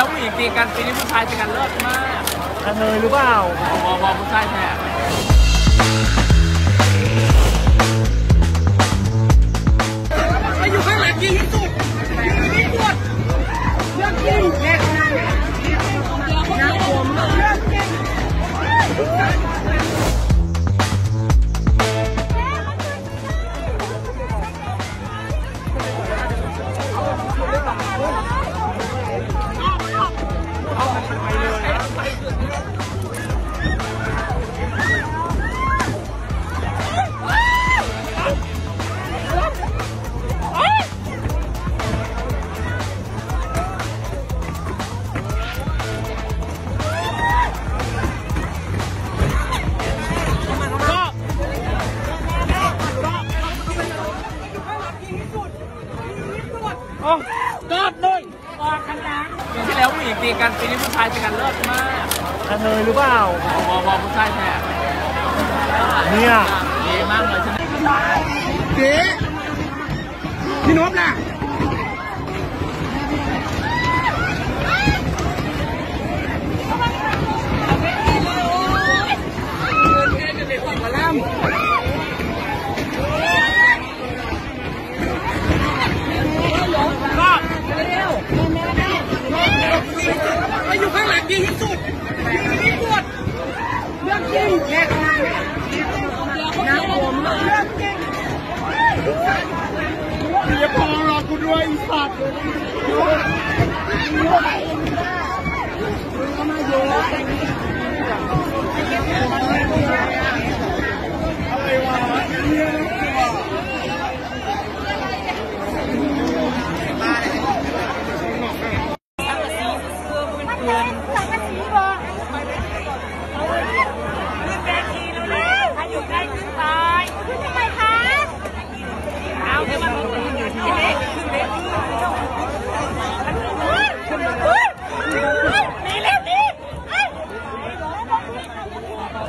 แล้วผู้หญิงตีกันปีนี้ผู้ชายตีกันเลิศมากกระเทยหรือเปล่าวอวอผู้ชายแท้มาอยู่ข้างหลังยิงที่สุดยิงที่สุดเรื่องจริงเล็กนะน่ากลัวมากเรื่องจริง อ๋อกอดเลยกอดกันนะปีที่แล้วผู้หญิงตีกันปีนี้ผู้ชายตีกันเลิศมากกระเทยหรือเปล่าวอวอผู้ชายแท้เนี่ยดีมากเลยใช่ไหมเจ๊พี่นพน่ะ มาอ ยิงที่สุดยิงที่สุดเลือกจริงเล็กนะน่ากลัวมากเลืองจริงอย่าพอรอกูด้วยอีสัตว์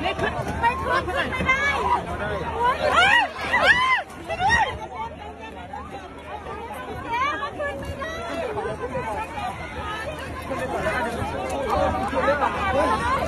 ไม่ขึ้นไม่ขึ้นขึ้นไม่ได้เอ้ยเอ้ยช่วยด้วยแม่มันขึ้นไม่ได้ อ๋อ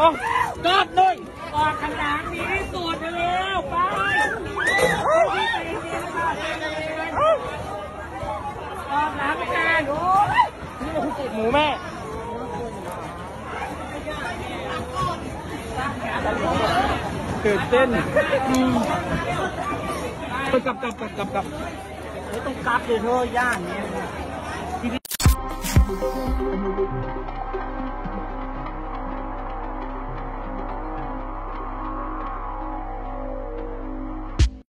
กอดเลยกอดกันนะมีที่สุดเร็วไปพี่ใจเย็นๆค่ะใจเย็นๆกอหลังแทนโอ้ยนี่มันคือตูดหมูแม่ตื่นเต้นอืมกลับกลับกลับกลับกลับไม่ต้องกลับเลยเธอย่านนี่ย